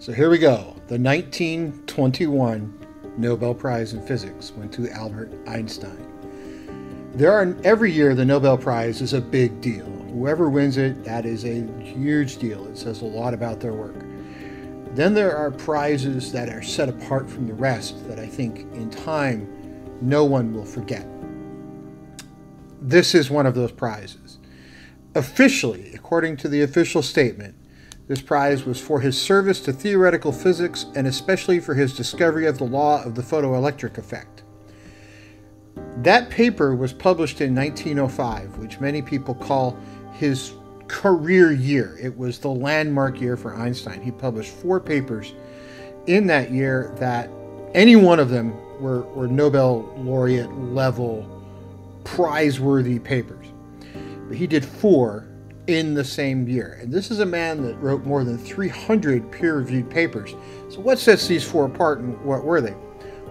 So here we go. The 1921 Nobel Prize in Physics went to Albert Einstein. There are every year the Nobel Prize is a big deal. Whoever wins it, that is a huge deal. It says a lot about their work. Then there are prizes that are set apart from the rest that I think in time no one will forget. This is one of those prizes. Officially, according to the official statement, this prize was for his service to theoretical physics and especially for his discovery of the law of the photoelectric effect. That paper was published in 1905, which many people call his career year. It was the landmark year for Einstein. He published four papers in that year that any one of them were, were Nobel laureate level prize-worthy papers. But he did four in the same year. And this is a man that wrote more than 300 peer-reviewed papers. So what sets these four apart and what were they?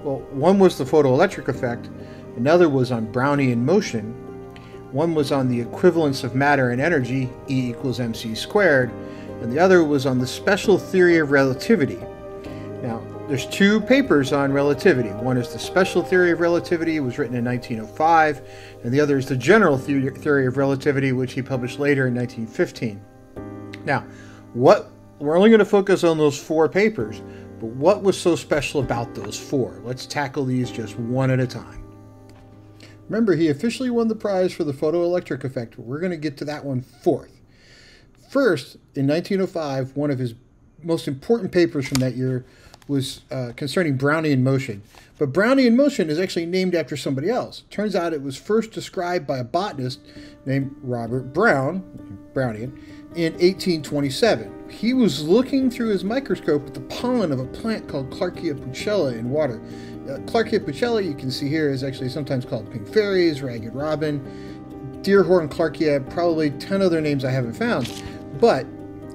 Well, one was the photoelectric effect, another was on Brownian motion, one was on the equivalence of matter and energy, E equals mc squared, and the other was on the special theory of relativity. There's two papers on relativity. One is the special theory of relativity, it was written in 1905, and the other is the general theory of relativity, which he published later in 1915. Now, what we're only going to focus on those four papers, but what was so special about those four? Let's tackle these just one at a time. Remember, he officially won the prize for the photoelectric effect. We're going to get to that one fourth. First, in 1905, one of his most important papers from that year was uh, concerning Brownian motion. But Brownian motion is actually named after somebody else. Turns out it was first described by a botanist named Robert Brown, Brownian, in 1827. He was looking through his microscope at the pollen of a plant called Clarkia pulchella in water. Uh, Clarkia pulchella, you can see here, is actually sometimes called pink fairies, ragged robin, deerhorn Clarkia, probably 10 other names I haven't found. But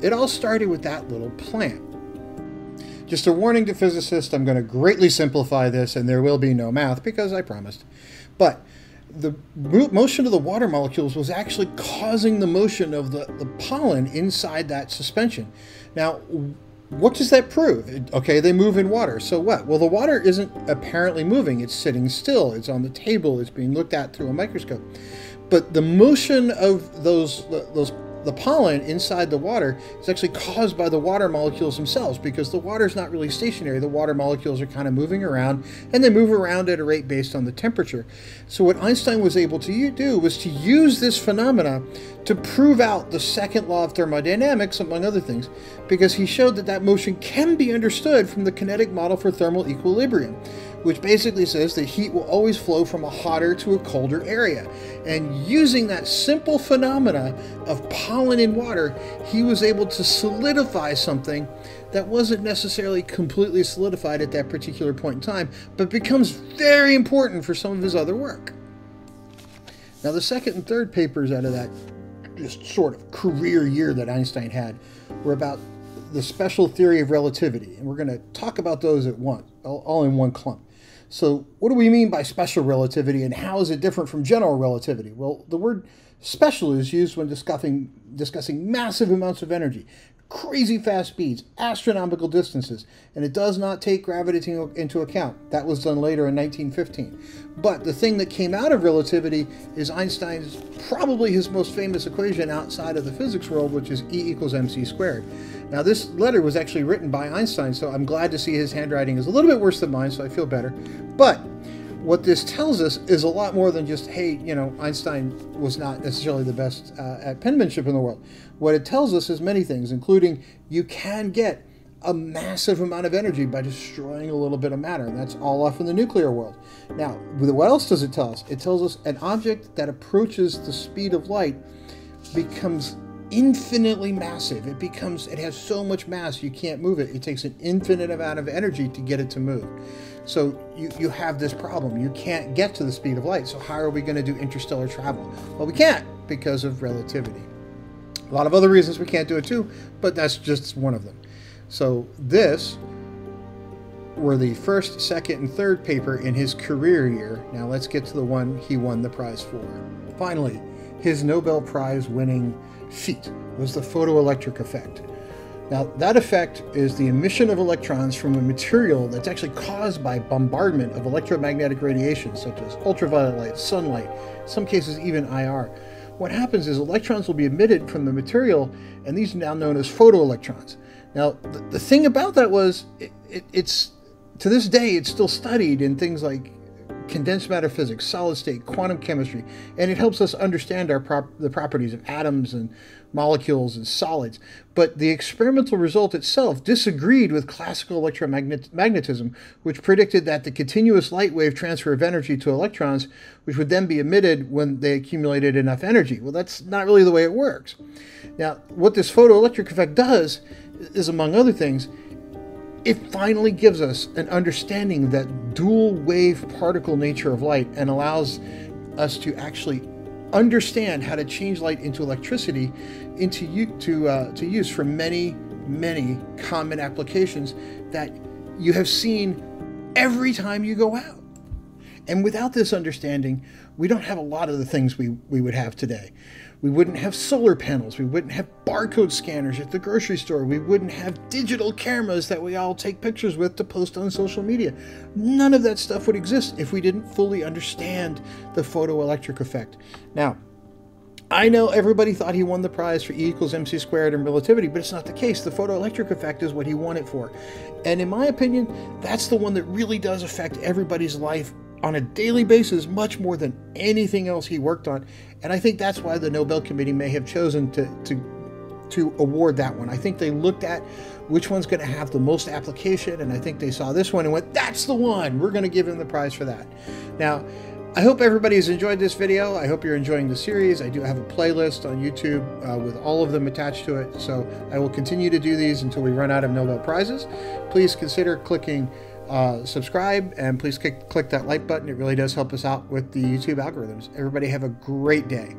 it all started with that little plant. Just a warning to physicists, I'm going to greatly simplify this and there will be no math because I promised. But the motion of the water molecules was actually causing the motion of the, the pollen inside that suspension. Now, what does that prove? Okay, they move in water. So what? Well, the water isn't apparently moving. It's sitting still. It's on the table. It's being looked at through a microscope. But the motion of those those the pollen inside the water is actually caused by the water molecules themselves because the water is not really stationary. The water molecules are kind of moving around and they move around at a rate based on the temperature. So what Einstein was able to do was to use this phenomena to prove out the second law of thermodynamics, among other things, because he showed that that motion can be understood from the kinetic model for thermal equilibrium which basically says that heat will always flow from a hotter to a colder area. And using that simple phenomena of pollen in water, he was able to solidify something that wasn't necessarily completely solidified at that particular point in time, but becomes very important for some of his other work. Now, the second and third papers out of that just sort of career year that Einstein had were about the special theory of relativity, and we're going to talk about those at once, all in one clump. So, what do we mean by special relativity and how is it different from general relativity? Well, the word special is used when discussing, discussing massive amounts of energy, crazy fast speeds, astronomical distances, and it does not take gravity into account. That was done later in 1915. But the thing that came out of relativity is Einstein's probably his most famous equation outside of the physics world, which is E equals mc squared. Now, this letter was actually written by Einstein, so I'm glad to see his handwriting is a little bit worse than mine, so I feel better. But what this tells us is a lot more than just, hey, you know, Einstein was not necessarily the best uh, at penmanship in the world. What it tells us is many things, including you can get a massive amount of energy by destroying a little bit of matter, and that's all off in the nuclear world. Now, what else does it tell us? It tells us an object that approaches the speed of light becomes infinitely massive. It becomes, it has so much mass you can't move it. It takes an infinite amount of energy to get it to move. So you, you have this problem. You can't get to the speed of light. So how are we going to do interstellar travel? Well, we can't because of relativity. A lot of other reasons we can't do it too, but that's just one of them. So this were the first, second, and third paper in his career year. Now let's get to the one he won the prize for. Finally, his Nobel Prize winning feat was the photoelectric effect. Now, that effect is the emission of electrons from a material that's actually caused by bombardment of electromagnetic radiation, such as ultraviolet light, sunlight, in some cases even IR. What happens is electrons will be emitted from the material, and these are now known as photoelectrons. Now, the, the thing about that was, it, it, it's to this day, it's still studied in things like condensed matter physics, solid state, quantum chemistry, and it helps us understand our prop- the properties of atoms and molecules and solids. But the experimental result itself disagreed with classical electromagnetism, which predicted that the continuous light wave transfer of energy to electrons, which would then be emitted when they accumulated enough energy. Well, that's not really the way it works. Now, what this photoelectric effect does is, among other things, it finally gives us an understanding that dual wave particle nature of light and allows us to actually understand how to change light into electricity into to uh, to use for many many common applications that you have seen every time you go out. And without this understanding, we don't have a lot of the things we, we would have today. We wouldn't have solar panels. We wouldn't have barcode scanners at the grocery store. We wouldn't have digital cameras that we all take pictures with to post on social media. None of that stuff would exist if we didn't fully understand the photoelectric effect. Now, I know everybody thought he won the prize for E equals mc squared in relativity, but it's not the case. The photoelectric effect is what he won it for. And in my opinion, that's the one that really does affect everybody's life on a daily basis much more than anything else he worked on. And I think that's why the Nobel Committee may have chosen to, to to award that one. I think they looked at which one's going to have the most application, and I think they saw this one and went, "That's the one. We're going to give him the prize for that." Now, I hope everybody has enjoyed this video. I hope you're enjoying the series. I do have a playlist on YouTube uh, with all of them attached to it, so I will continue to do these until we run out of Nobel prizes. Please consider clicking uh, subscribe and please click, click that like button. It really does help us out with the YouTube algorithms. Everybody have a great day.